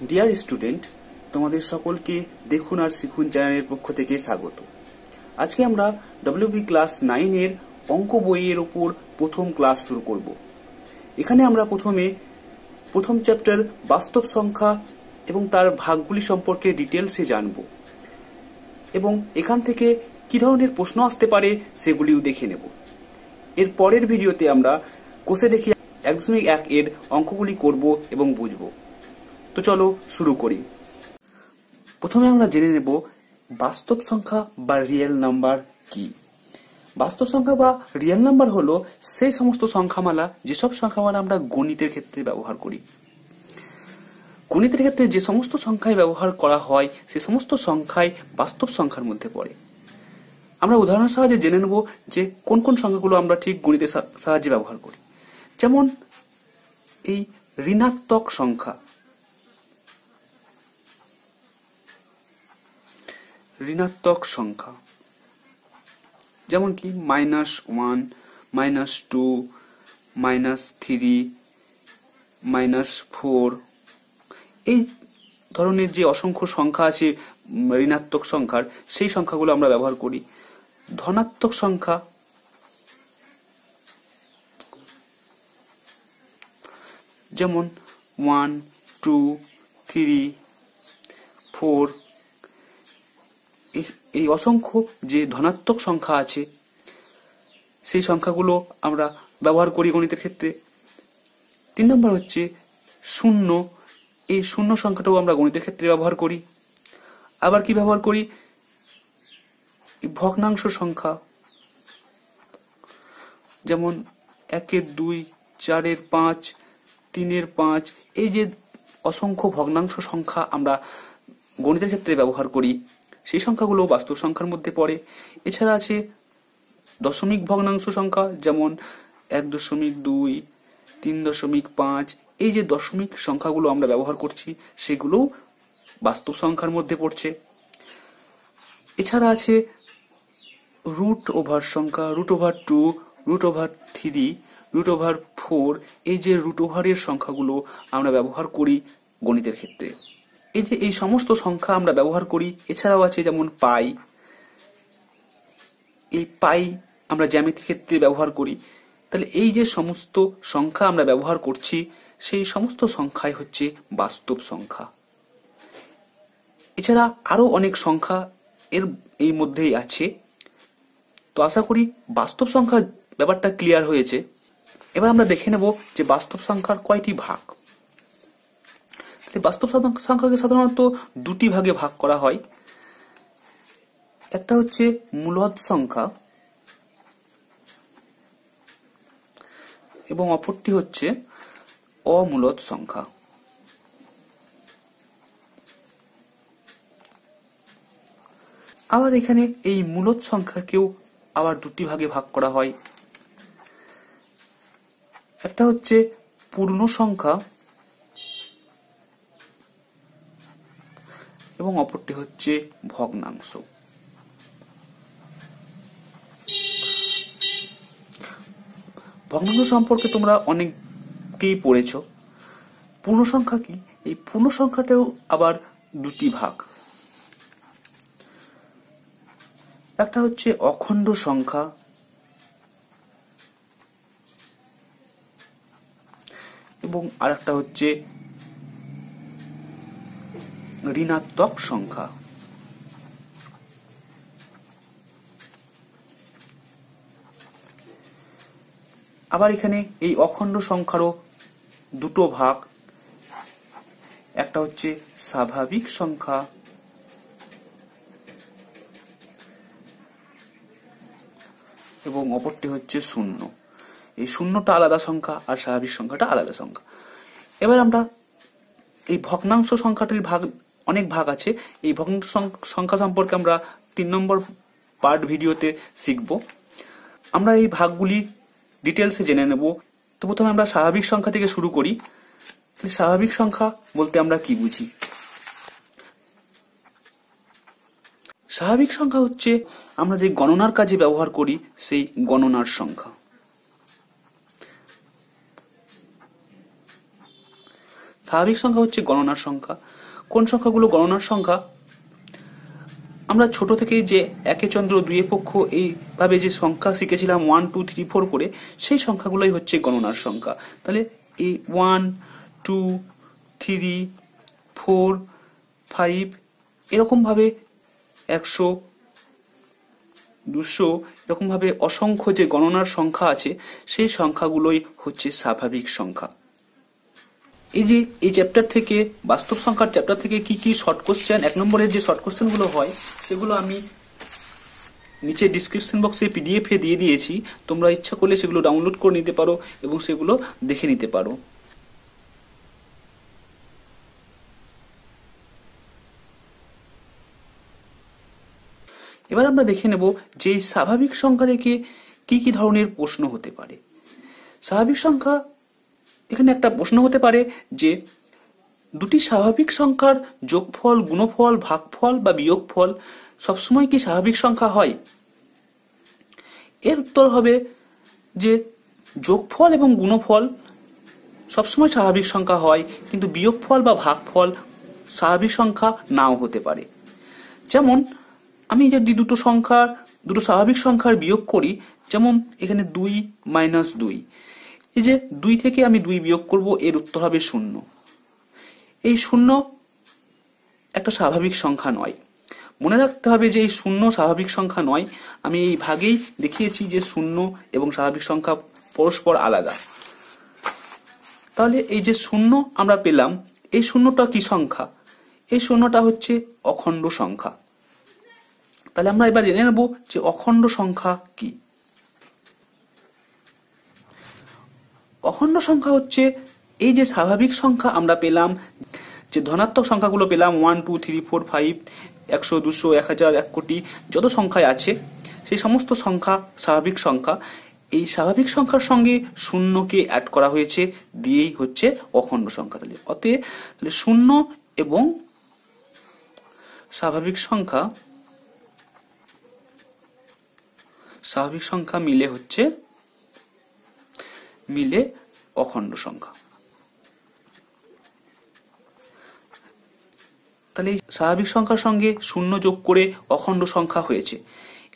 Dear student তোমাদের সকলকে দেখুন আর শিখুন চ্যানেলের পক্ষ থেকে স্বাগত। আজকে আমরা ডব্লিউবি ক্লাস নাইনের অঙ্ক বইয়ের ওপর প্রথম ক্লাস শুরু করব। এখানে আমরা প্রথমে প্রথম চ্যাপ্টার বাস্তব সংখ্যা এবং তার ভাগগুলি সম্পর্কে ডিটেলসে জানব এবং এখান থেকে কি ধরনের প্রশ্ন আসতে পারে সেগুলিও দেখে নেব। এর পরের ভিডিওতে আমরা কোষে দেখে এক দশমিক এক এর অঙ্কগুলি করব এবং বুঝব। তো চলো শুরু করি। প্রথমে আমরা জেনে নেব বাস্তব সংখ্যা বা রিয়েল নাম্বার কি। বাস্তব সংখ্যা বা রিয়েল নাম্বার হলো সেই সমস্ত সংখ্যামালা, যেসব সংখ্যামালা আমরা গণিতের ক্ষেত্রে ব্যবহার করি। গণিতের ক্ষেত্রে যে সমস্ত সংখ্যায় ব্যবহার করা হয়, সে সমস্ত সংখ্যায় বাস্তব সংখ্যার মধ্যে পড়ে। আমরা উদাহরণের সাহায্যে জেনে নেব যে কোন কোন সংখ্যাগুলো আমরা ঠিক গণিতের সাহায্যে ব্যবহার করি। যেমন এই ঋণাত্মক সংখ্যা। ঋণাত্মক সংখ্যা। যেমন কি minus one minus two minus three minus four এই ধরনের যে অসংখ্য সংখ্যা আছে ঋণাত্মক সংখ্যার, সেই সংখ্যাগুলো আমরা ব্যবহার করি। ধনাত্মক সংখ্যা যেমন ওয়ান টু থ্রি ফোর এই অসংখ্য যে ধনাত্মক সংখ্যা আছে, সেই সংখ্যাগুলো আমরা ব্যবহার করি গণিতের ক্ষেত্রে। তিন নম্বর হচ্ছে শূন্য। এই শূন্য সংখ্যাটাও আমরা গণিতের ক্ষেত্রে ব্যবহার করি। আবার কি ব্যবহার করি? ভগ্নাংশ সংখ্যা। যেমন একের দুই, চারের পাঁচ, তিনের পাঁচ, এই যে অসংখ্য ভগ্নাংশ সংখ্যা আমরা গণিতের ক্ষেত্রে ব্যবহার করি। সেই সংখ্যাগুলো বাস্তব সংখ্যার মধ্যে পড়ে। এছাড়া আছে দশমিক ভগ্নাংশ সংখ্যা, যেমন এক দশমিক দুই, তিন দশমিক পাঁচ। এই যে দশমিক সংখ্যাগুলো আমরা ব্যবহার করছি, সেগুলো বাস্তব সংখ্যার মধ্যে পড়ছে। এছাড়া আছে রুট ওভার সংখ্যা, root over two, root over three, root over four. এই যে রুট ওভারের সংখ্যাগুলো আমরা ব্যবহার করি গণিতের ক্ষেত্রে। এই যে এই সমস্ত সংখ্যা আমরা ব্যবহার করি, এছাড়াও আছে যেমন পাই। এই পাই আমরা জ্যামিতির ক্ষেত্রে ব্যবহার করি। তাহলে এই যে সমস্ত সংখ্যা আমরা ব্যবহার করছি, সেই সমস্ত সংখ্যাই হচ্ছে বাস্তব সংখ্যা। এছাড়া আরও অনেক সংখ্যা এর, এই মধ্যেই আছে। তো আশা করি বাস্তব সংখ্যা ব্যাপারটা ক্লিয়ার হয়েছে। এবার আমরা দেখে নেব যে বাস্তব সংখ্যার কয়টি ভাগ। বাস্তব সংখ্যাকে সাধারণত দুটি ভাগে ভাগ করা হয়। একটা হচ্ছে মূলদ সংখ্যা এবং অপরটি হচ্ছে অমূলদ সংখ্যা। আবার এখানে এই মূলদ সংখ্যাকেও আবার দুটি ভাগে ভাগ করা হয়। একটা হচ্ছে পূর্ণ সংখ্যা এবং অপরটি হচ্ছে ভগ্নাংশ। ভগ্নাংশ সম্পর্কে তোমরা অনেককেই পড়েছ। পূর্ণ সংখ্যা কি? এই পূর্ণ সংখ্যাটাও আবার দুটি ভাগ। একটা হচ্ছে অখণ্ড সংখ্যা। এবং আরেকটা হচ্ছে ঋণাত্মক সংখ্যা। আবার এখানে এই অখণ্ড সংখ্যারও দুটো ভাগ। একটা হচ্ছে স্বাভাবিক সংখ্যা। এবং অপরটি হচ্ছে শূন্য। এই শূন্যটা আলাদা সংখ্যা আর স্বাভাবিক সংখ্যাটা আলাদা সংখ্যা। এবার আমরা এই ভগ্নাংশ সংখ্যাটির ভাগ অনেক ভাগ আছে। এই ভগ্নাংশ সংখ্যা সম্পর্কে আমরা তিন নম্বর পার্ট ভিডিওতে শিখব। আমরা এই ভাগগুলি ডিটেলসে জেনে নেব। তো প্রথমে আমরা স্বাভাবিক সংখ্যা থেকে শুরু করি। স্বাভাবিক সংখ্যা বলতে আমরা কি বুঝি? স্বাভাবিক সংখ্যা হচ্ছে আমরা যে গণনার কাজে ব্যবহার করি, সেই গণনার সংখ্যা। স্বাভাবিক সংখ্যা হচ্ছে গণনার সংখ্যা। কোন সংখ্যাগুলো গণনার সংখ্যা? আমরা ছোট থেকেই যে একে চন্দ্র দুয়ে পক্ষ এইভাবে যে সংখ্যা শিখেছিলাম ওয়ান টু থ্রি ফোর করে, সেই সংখ্যাগুলোই হচ্ছে গণনার সংখ্যা। তাহলে এই one two three four five এরকমভাবে একশো, দুশো, এরকমভাবে অসংখ্য যে গণনার সংখ্যা আছে, সেই সংখ্যাগুলোই হচ্ছে স্বাভাবিক সংখ্যা। এই যে, এই চ্যাপ্টার থেকে, বাস্তব সংখ্যার চ্যাপ্টার থেকে কি কি শর্ট কোশ্চেন এক নম্বরের যে শর্ট কোশ্চেনগুলো হয়, সেগুলো আমি নিচে ডিসক্রিপশন বক্সে পিডিএফ দিয়ে দিয়েছি। তোমরা ইচ্ছা করলে সেগুলো ডাউনলোড করে নিতে পারো এবং সেগুলো দেখে নিতে পারো। এবার আমরা দেখে নেব যে স্বাভাবিক সংখ্যা থেকে কি কি ধরনের প্রশ্ন হতে পারে। স্বাভাবিক সংখ্যা এখানে একটা প্রশ্ন হতে পারে যে দুটি স্বাভাবিক সংখ্যার যোগফল, গুণফল, ভাগফল বা বিয়োগফল সবসময় কি স্বাভাবিক সংখ্যা হয়? এর উত্তর হবে যে যোগফল এবং গুণফল সবসময় স্বাভাবিক সংখ্যা হয়, কিন্তু বিয়োগফল বা ভাগফল স্বাভাবিক সংখ্যা নাও হতে পারে। যেমন আমি যদি দুটো সংখ্যার, দুটো স্বাভাবিক সংখ্যার বিয়োগ করি, যেমন এখানে দুই মাইনাস দুই এই যে দুই থেকে আমি দুই বিয়োগ করব, এর উত্তর হবে শূন্য। এই শূন্য একটা স্বাভাবিক সংখ্যা নয়। মনে রাখতে হবে যে এই শূন্য স্বাভাবিক সংখ্যা নয়। আমি এই ভাগেই দেখিয়েছি যে শূন্য এবং স্বাভাবিক সংখ্যা পরস্পর আলাদা। তাহলে এই যে শূন্য আমরা পেলাম, এই শূন্যটা কি সংখ্যা? এই শূন্যটা হচ্ছে অখণ্ড সংখ্যা। তাহলে আমরা এবার জেনে নেব যে অখণ্ড সংখ্যা কি। অখণ্ড সংখ্যা হচ্ছে, এই যে স্বাভাবিক সংখ্যা আমরা পেলাম, যে ধনাত্মক সংখ্যাগুলো পেলাম one two three four five একশো, দুশো, এক হাজার, এক কোটি, যত সংখ্যায় আছে, সেই সমস্ত সংখ্যা, স্বাভাবিক সংখ্যা, এই স্বাভাবিক সংখ্যার সঙ্গে শূন্যকে অ্যাড করা হয়েছে, দিয়েই হচ্ছে অখণ্ড সংখ্যা। তাহলে অতএব, তাহলে শূন্য এবং স্বাভাবিক সংখ্যা স্বাভাবিক সংখ্যা মিলে হচ্ছে মিলে অখণ্ড সংখ্যা। তাহলে স্বাভাবিক সংখ্যার সঙ্গে শূন্য যোগ করে অখণ্ড সংখ্যা হয়েছে।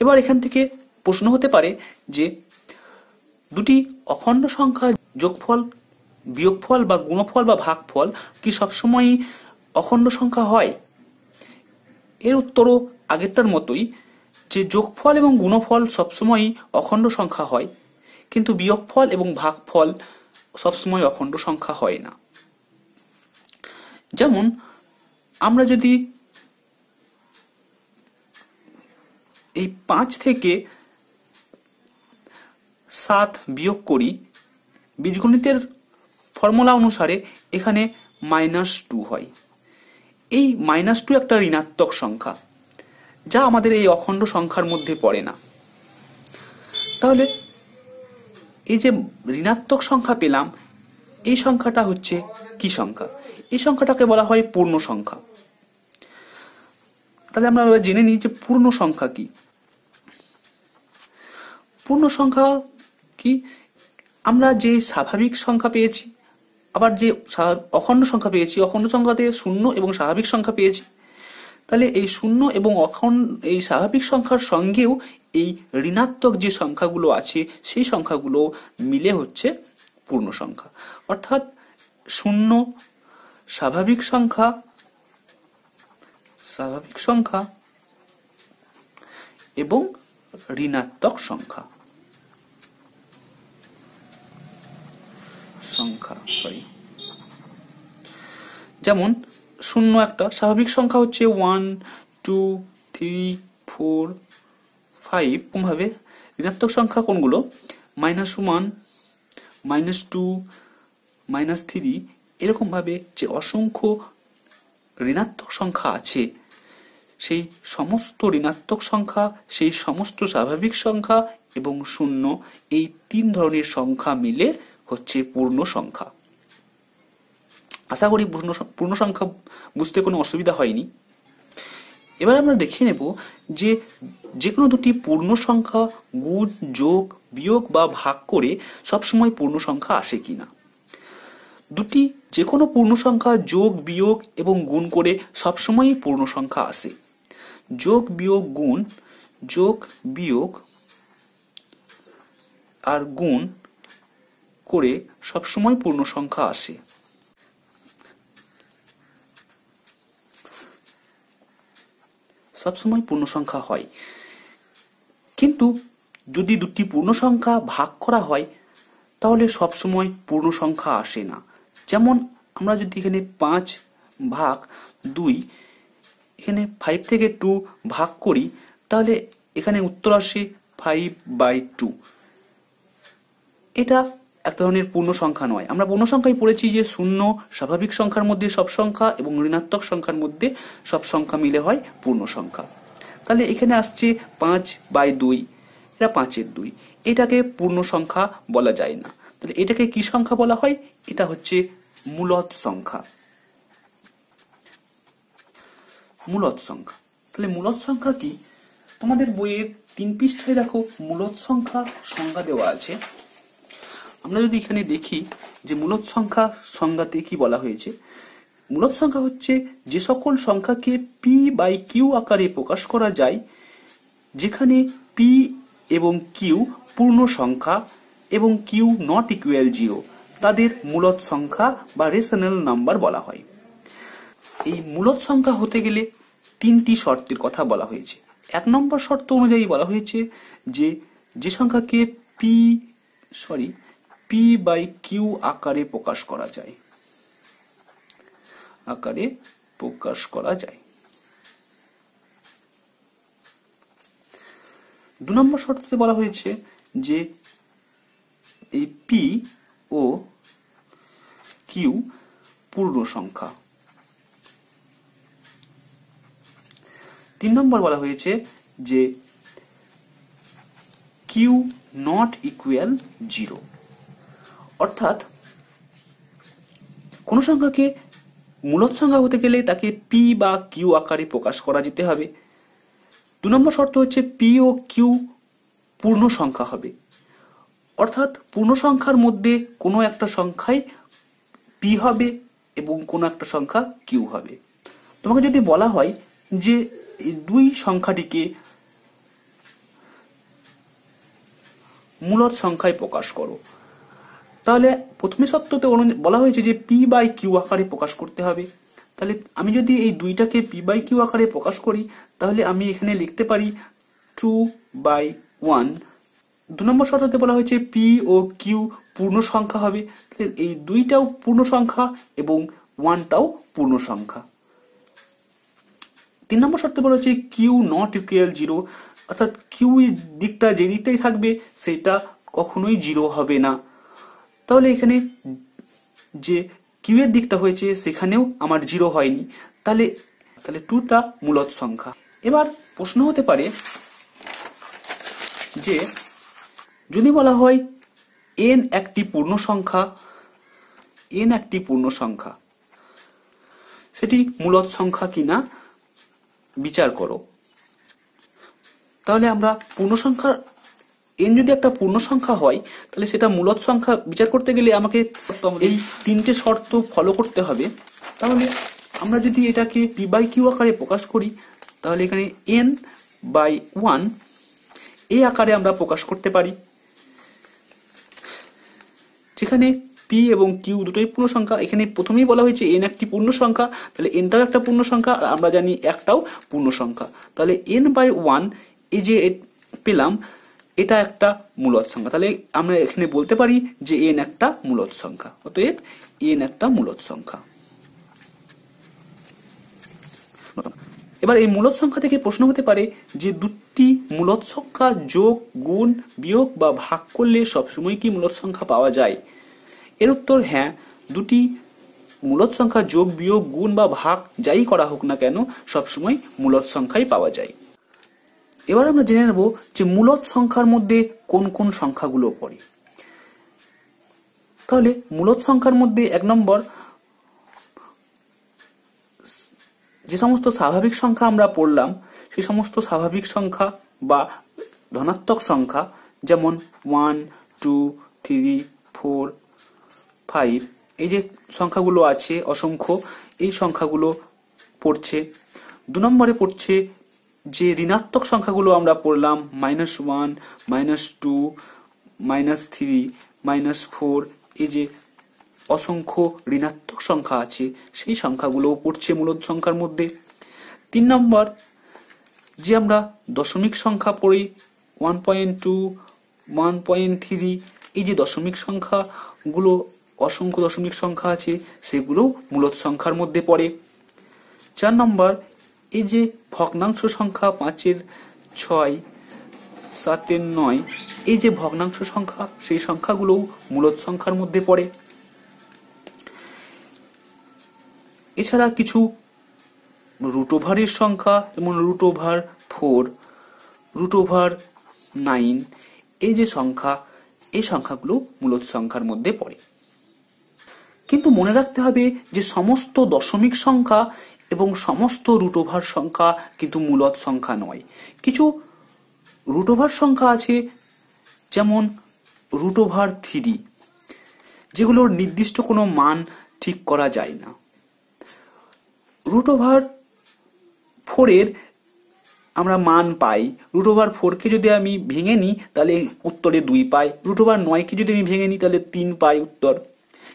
এবার এখান থেকে প্রশ্ন হতে পারে যে দুটি অখণ্ড সংখ্যা যোগফল, বিয়োগফল বা গুণফল বা ভাগফল কি সবসময়ই অখণ্ড সংখ্যা হয়? এর উত্তরও আগেরটার মতোই যে যোগফল এবং গুণফল সবসময়ই অখণ্ড সংখ্যা হয়। কিন্তু বিয়োগফল এবং ভাগফল সবসময় অখণ্ড সংখ্যা হয় না। যেমন, আমরা যদি এই পাঁচ থেকে সাত বিয়োগ করি, বীজগণিতের ফর্মুলা অনুসারে এখানে মাইনাস টু হয়। এই মাইনাস টু একটা ঋণাত্মক সংখ্যা, যা আমাদের এই অখণ্ড সংখ্যার মধ্যে পড়ে না। তাহলে এই যে ঋণাত্মক সংখ্যা পেলাম, এই সংখ্যাটা হচ্ছে কি সংখ্যা? এই সংখ্যাটাকে বলা হয় পূর্ণ সংখ্যা। তাহলে আমরা জেনে নিই যে পূর্ণ সংখ্যা কি। পূর্ণ সংখ্যা কি? আমরা যে স্বাভাবিক সংখ্যা পেয়েছি, আবার যে অখণ্ড সংখ্যা পেয়েছি, অখণ্ড সংখ্যাতে শূন্য এবং স্বাভাবিক সংখ্যা পেয়েছি। তাহলে এই শূন্য এবং অখণ্ড, এই স্বাভাবিক সংখ্যার সঙ্গেও এই ঋণাত্মক যে সংখ্যাগুলো আছে, সেই সংখ্যাগুলো মিলে হচ্ছে পূর্ণ সংখ্যা। অর্থাৎ শূন্য, স্বাভাবিক সংখ্যা স্বাভাবিক সংখ্যা এবং ঋণাত্মক সংখ্যা। সংখ্যা সরি যেমন, শূন্য একটা, স্বাভাবিক সংখ্যা হচ্ছে one two three four five ভাবে? ঋণাত্মক সংখ্যা কোনগুলো? Minus one minus two minus three এরকমভাবে যে অসংখ্য ঋণাত্মক সংখ্যা আছে, সেই সমস্ত ঋণাত্মক সংখ্যা, সেই সমস্ত স্বাভাবিক সংখ্যা এবং শূন্য, এই তিন ধরনের সংখ্যা মিলে হচ্ছে পূর্ণ সংখ্যা। আশা করি পূর্ণ সংখ্যা বুঝতে কোনো অসুবিধা হয়নি। এবার আমরা দেখে নেব যে যে কোনো দুটি পূর্ণ সংখ্যা, গুণ, যোগ, বিয়োগ বা ভাগ করে সবসময় পূর্ণ সংখ্যা আসে কিনা। দুটি যে কোনো পূর্ণ সংখ্যা, যোগ, বিয়োগ এবং গুণ করে সবসময়ই পূর্ণ সংখ্যা আসে। যোগ, বিয়োগ, গুণ, যোগ, বিয়োগ আর গুণ করে সবসময় পূর্ণ সংখ্যা আসে। সবসময় পূর্ণ সংখ্যা হয়। কিন্তু যদি দুটি পূর্ণ সংখ্যা ভাগ করা হয়, তাহলে সবসময় পূর্ণ সংখ্যা আসে না। যেমন আমরা যদি এখানে পাঁচ ভাগ দুই, এখানে ফাইভ থেকে টু ভাগ করি, তাহলে এখানে উত্তর আসে ফাইভ বাই টু এটা এক ধরনের পূর্ণ সংখ্যা নয়। আমরা পূর্ণ সংখ্যায় পড়েছি যে শূন্য স্বাভাবিক সংখ্যার মধ্যে সব সংখ্যা এবং ঋণাত্মক সংখ্যার মধ্যে সব সংখ্যা মিলে হয় পূর্ণ সংখ্যা। তাহলে এখানে আসছে পাঁচ বাই দুই। এটা পাঁচের দুই। এটাকে পূর্ণ সংখ্যা বলা যায় না। তাহলে এটাকে কি সংখ্যা বলা হয়? এটা হচ্ছে মূলত সংখ্যা। মূলত সংখ্যা। তাহলে মূলত সংখ্যা কি? তোমাদের বইয়ের তিন পৃষ্ঠায় দেখো, মূলত সংখ্যা সংজ্ঞা দেওয়া আছে। আমরা যদি এখানে দেখি যে মূলত সংখ্যা সংজ্ঞাতে কি বলা হয়েছে, মূলত সংখ্যা হচ্ছে যে সকল সংখ্যাকে পি বাই কিউ আকারে প্রকাশ করা যায়, যেখানে পি এবং কিউ পূর্ণ সংখ্যা এবং কিউ নট ইকুয়াল জিরো তাদের মূলত সংখ্যা বা রেশনাল নাম্বার বলা হয়। এই মূলত সংখ্যা হতে গেলে তিনটি শর্তের কথা বলা হয়েছে। এক নম্বর শর্ত অনুযায়ী বলা হয়েছে যে যে সংখ্যাকে P sorry P by Q আকারে প্রকাশ করা যায়। আকারে প্রকাশ করা যায়। দু নম্বর শর্ততে বলা হয়েছে যে এই পি ও কিউ পূর্ণ সংখ্যা। তিন নম্বর বলা হয়েছে যে কিউ নট ইকুয়াল জিরো অর্থাৎ কোন সংখ্যাকে মূলত সংখ্যা হতে গেলে তাকে পি বা কিউ আকারে প্রকাশ করা যেতে হবে। দু নম্বর শর্ত হচ্ছে পি ও কিউ পূর্ণ সংখ্যা হবে। অর্থাৎ পূর্ণ সংখ্যার মধ্যে কোনো একটা সংখ্যাই পি হবে এবং কোনো একটা সংখ্যা কিউ হবে। তোমাকে যদি বলা হয় যে দুই সংখ্যাটিকে মূলত সংখ্যায় প্রকাশ করো তাহলে প্রথমে সত্যতে বলা হয়েছে যে পি বাই কিউ আকারে প্রকাশ করতে হবে। তাহলে আমি যদি এই দুইটাকে পি বাই কিউ আকারে প্রকাশ করি, তাহলে আমি এখানে লিখতে পারি টু বাই ওয়ান দু নম্বর শর্ততে বলা হয়েছে পি ও কিউ পূর্ণ সংখ্যা হবে। এই দুইটাও পূর্ণ সংখ্যা এবং ওয়ানটাও পূর্ণ সংখ্যা। তিন নম্বর শর্তে বলা হচ্ছে কিউ নট ইকুয়াল জিরো অর্থাৎ কিউ দিকটা যে দিকটাই থাকবে, সেটা কখনোই জিরো হবে না। তাহলে এখানে যে কিউ এর দিকটা হয়েছে, সেখানেও আমার জিরো হয়নি। তাহলে তাহলে টুটা মূলত সংখ্যা। এবার প্রশ্ন হতে পারে যে, যদি বলা হয় এন একটি পূর্ণ সংখ্যা এন একটি পূর্ণ সংখ্যা, সেটি মূলত সংখ্যা কিনা, বিচার করো। তাহলে আমরা পূর্ণ সংখ্যার এন যদি একটা পূর্ণ সংখ্যা হয়, তাহলে সেটা মূলত সংখ্যা বিচার করতে গেলে আমাকে এই তিনটে শর্ত ফলো করতে হবে। তাহলে আমরা যদি এটাকে পি বাই কিউ আকারে প্রকাশ করি, তাহলে এখানে এন বাই ওয়ান এই আকারে আমরা প্রকাশ করতে পারি। যেখানে পি এবং কিউ দুটোই পূর্ণ সংখ্যা। এখানে প্রথমেই বলা হয়েছে এন একটি পূর্ণ সংখ্যা, তাহলে এনটাও একটা পূর্ণ সংখ্যা, আর আমরা জানি একটাও পূর্ণ সংখ্যা। তাহলে এন বাই ওয়ান এই যে পেলাম এটা একটা মূলত সংখ্যা। তাহলে আমরা এখানে বলতে পারি যে এন একটা মূলত সংখ্যা। অতএব এন একটা মূলত সংখ্যা। এবার এই মূলত সংখ্যা থেকে প্রশ্ন হতে পারে যে দুটি মূলত সংখ্যা যোগ, গুণ, বিয়োগ বা ভাগ করলে সবসময় কি মূলত সংখ্যা পাওয়া যায়? এর উত্তর হ্যাঁ দুটি মূলত সংখ্যা যোগ, বিয়োগ, গুণ বা ভাগ যাই করা হোক না কেন, সবসময় মূলত সংখ্যাই পাওয়া যায়। এবার আমরা জেনে নেব যে মূলত সংখ্যার মধ্যে কোন কোন সংখ্যাগুলো পড়ে। তাহলে মূলত সংখ্যার মধ্যে এক নম্বর, যে সমস্ত স্বাভাবিক সংখ্যা আমরা পড়লাম, সেই সমস্ত স্বাভাবিক সংখ্যা বা ধনাত্মক সংখ্যা যেমন one two three four five এই যে সংখ্যাগুলো আছে, অসংখ্য, এই সংখ্যাগুলো পড়ছে। দু নম্বরে পড়ছে যে ঋণাত্মক সংখ্যাগুলো আমরা পড়লাম minus one minus two minus three minus four এই যে অসংখ্য ঋণাত্মক সংখ্যা আছে, সেই সংখ্যাগুলোও পড়ছে মূলত সংখ্যার মধ্যে। তিন নম্বর, যে আমরা দশমিক সংখ্যা পড়ি one point two one point three এই যে দশমিক সংখ্যাগুলো, অসংখ্য দশমিক সংখ্যা আছে সেগুলো মূলত সংখ্যার মধ্যে পড়ে। চার নম্বর এই যে ভগ্নাংশ সংখ্যা পাঁচের ছয়, সাতের নয়, এই যে ভগ্নাংশ সংখ্যা, সেই সংখ্যাগুলোও মূলত সংখ্যার মধ্যে পড়ে। এছাড়া কিছু রুট ওভারের সংখ্যা, যেমন root over four root over nine এই যে সংখ্যা, এই সংখ্যাগুলো মূলত সংখ্যার মধ্যে পড়ে। কিন্তু মনে রাখতে হবে যে সমস্ত দশমিক সংখ্যা এবং সমস্ত রুট ওভার সংখ্যা কিন্তু মূলত সংখ্যা নয়। কিছু রুট ওভার সংখ্যা আছে, যেমন রুট ওভার থ্রি যেগুলোর নির্দিষ্ট কোনো মান ঠিক করা যায় না। রুট ওভার ফোরের আমরা মান পাই। রুট ওভার ফোরকে যদি আমি ভেঙে নিই, তাহলে উত্তরে দুই পাই। রুট ওভার নয়কে যদি আমি ভেঙে নিই, তাহলে তিন পাই উত্তর।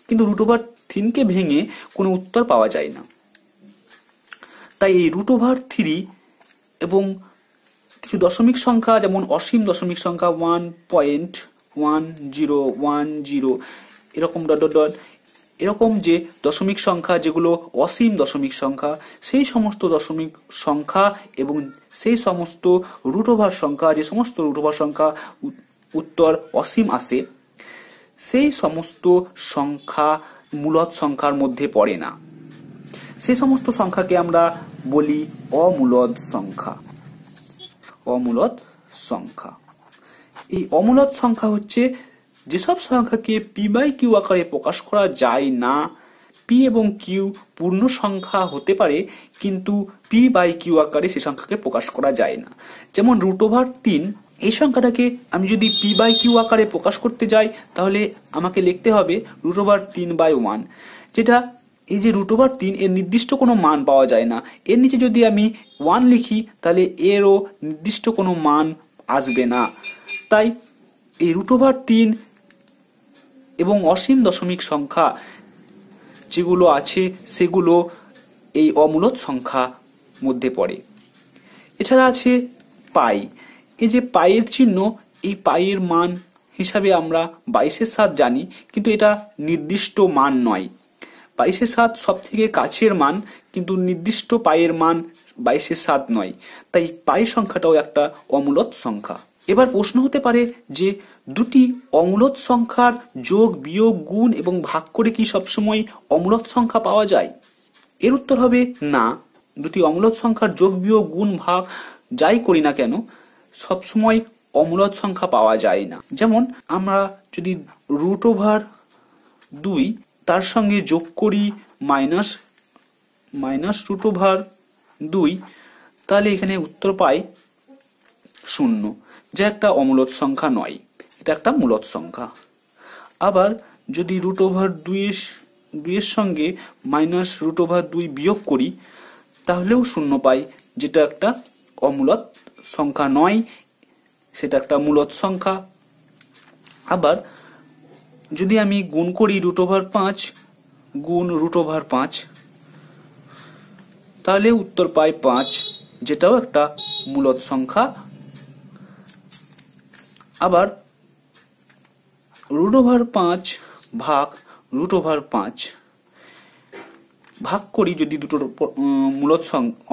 কিন্তু রুট ওভার তিনকে ভেঙে কোনো উত্তর পাওয়া যায় না। তাই এই রুট ওভার থ্রি এবং কিছু দশমিক সংখ্যা, যেমন অসীম দশমিক সংখ্যা one point one zero one zero এরকম ডট ডট ডট এরকম যে দশমিক সংখ্যা যেগুলো অসীম দশমিক সংখ্যা, সেই সমস্ত দশমিক সংখ্যা এবং সেই সমস্ত রুট ওভার সংখ্যা, যে সমস্ত রুট ওভার সংখ্যা উত্তর অসীম আসে, সেই সমস্ত সংখ্যা মূলত সংখ্যার মধ্যে পড়ে না। সেই সমস্ত সংখ্যাকে আমরা বলি অমূলদ সংখ্যা। অমূলদ সংখ্যা। এই অমূলদ সংখ্যা হচ্ছে যেসব সংখ্যাকে পি বাই কিউ আকারে প্রকাশ করা যায় না পি এবং কিউ পূর্ণ সংখ্যা হতে পারে, কিন্তু পি বাই কিউ আকারে সে সংখ্যাকে প্রকাশ করা যায় না। যেমন রুট ওভার তিন, এই সংখ্যাটাকে আমি যদি পি বাই কিউ আকারে প্রকাশ করতে যাই, তাহলে আমাকে লিখতে হবে রুট ওভার তিন বাই ওয়ান যেটা এই যে রুট ওভার তিন, এর নির্দিষ্ট কোনো মান পাওয়া যায় না। এর নিচে যদি আমি ওয়ান লিখি, তাহলে এরও নির্দিষ্ট কোনো মান আসবে না। তাই এই রুট ওভার তিন এবং অসীম দশমিক সংখ্যা যেগুলো আছে, সেগুলো এই অমূলত সংখ্যা মধ্যে পড়ে। এছাড়া আছে পাই। এই যে পায়ের চিহ্ন, এই পায়ের মান হিসাবে আমরা বাইশের সাত জানি, কিন্তু এটা নির্দিষ্ট মান নয়। বাইশের সাত সব থেকে কাছের মান, কিন্তু নির্দিষ্ট পায়ের মান বাইশের সাত নয়। তাই পাই সংখ্যাটাও একটা অমূলত সংখ্যা। এবার প্রশ্ন হতে পারে যে দুটি অমূলত সংখ্যার যোগ, বিয়োগ, গুণ এবং ভাগ করে কি সবসময় অমূলত সংখ্যা পাওয়া যায়? এর উত্তর হবে না। দুটি অমূলত সংখ্যার যোগ, বিয়োগ, গুণ, ভাগ যাই করি না কেন, সবসময় অমূলত সংখ্যা পাওয়া যায় না। যেমন আমরা যদি রুট ওভার দুই তার সঙ্গে যোগ করি মাইনাস মাইনাস রুট ওভার দুই, তাহলে এখানে উত্তর পাই শূন্য। যা একটা অমূলত সংখ্যা নয়, এটা একটা মূলত সংখ্যা। আবার যদি রুট ওভার দুইয়ের দুইয়ের সঙ্গে মাইনাস রুট ওভার দুই বিয়োগ করি, তাহলেও শূন্য পাই, যেটা একটা অমূলত সংখ্যা নয়, সেটা একটা মূলত সংখ্যা। আবার যদি আমি গুণ করি রুট ওভার পাঁচ, গুণ রুট ওভার পাঁচ, তাহলে উত্তর পাই পাঁচ, যেটাও একটা মূলত সংখ্যা। আবার রুট ওভার পাঁচ ভাগ রুট ওভার পাঁচ ভাগ করি যদি দুটোর মূলত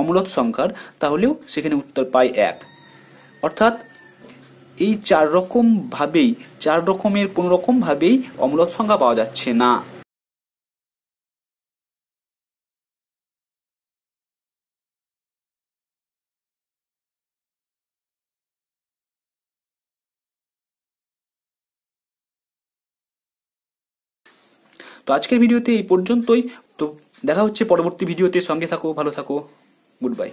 অমূলত সংখ্যার, তাহলেও সেখানে উত্তর পাই এক। অর্থাৎ এই চার রকম ভাবেই, চার রকমের কোন রকম ভাবেই অমূলত সংখ্যা পাওয়া যাচ্ছে না। তো আজকের ভিডিওতে এই পর্যন্তই। তো দেখা হচ্ছে পরবর্তী ভিডিওতে। সঙ্গে থাকো, ভালো থাকো। Good bye.